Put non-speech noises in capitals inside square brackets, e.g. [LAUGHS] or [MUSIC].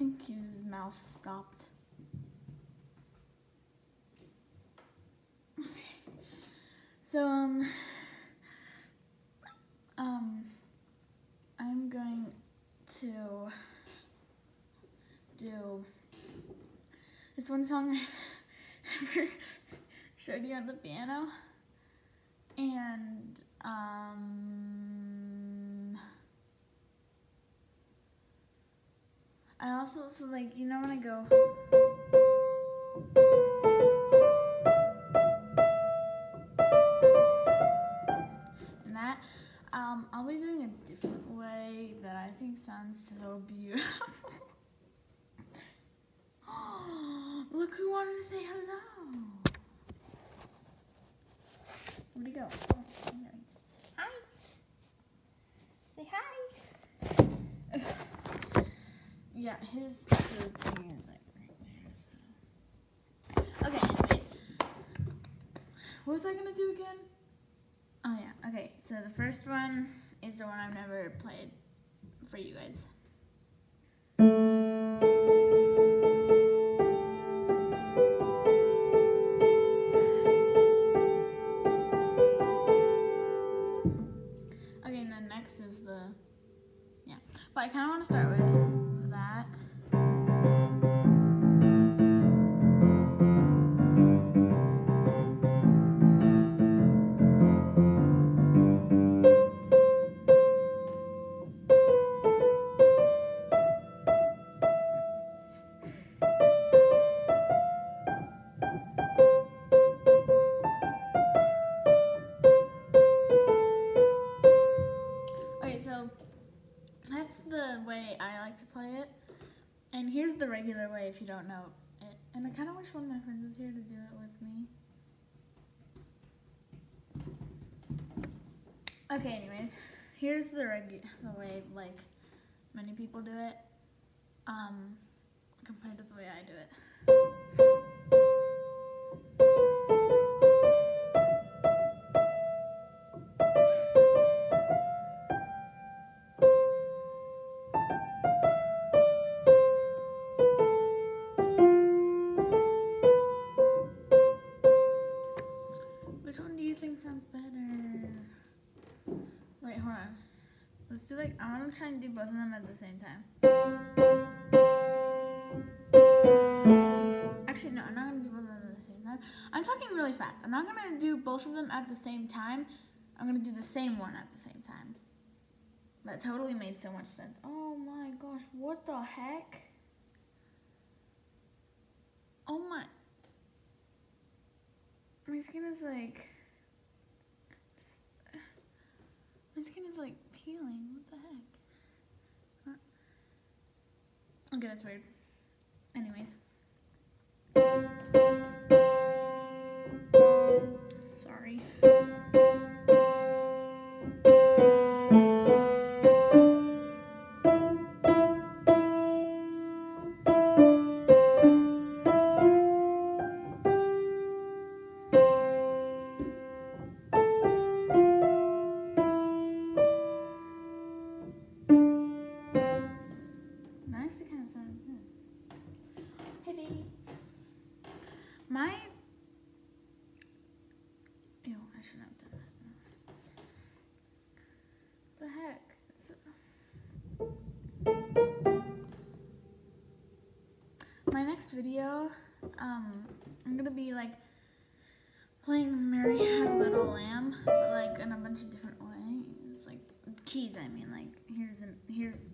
think his mouth stopped. So, um, um, I'm going to do this one song I never [LAUGHS] showed you on the piano. And, um, I also, so like, you know when I go, and that, um, I'll be doing a different way that I think sounds so beautiful. [GASPS] Look who wanted to say hello. Where'd he go? Oh. Hi. Say hi. Yeah, his thing is like right there. So. Okay, anyways. What was I gonna do again? Oh yeah, okay, so the first one is the one I've never played for you guys. Okay, and then next is the, yeah. But I kind of want to start with Here's the regular way if you don't know it. And I kind of wish one of my friends was here to do it with me. Okay, anyways, here's the regu- the way like many people do it. Um, compared to the way I do it. Let's do like I want to try and do both of them at the same time. Actually, no, I'm not gonna do both of them at the same time. I'm talking really fast. I'm not gonna do both of them at the same time. I'm gonna do the same one at the same time. That totally made so much sense. Oh my gosh, what the heck? Oh my. My skin is like. [SIGHS] My skin is like What the heck? Uh, okay, that's weird. Anyways. My next video, um, I'm gonna be like playing Mary Had a Little Lamb, but like in a bunch of different ways. Like keys, I mean. Like here's an here's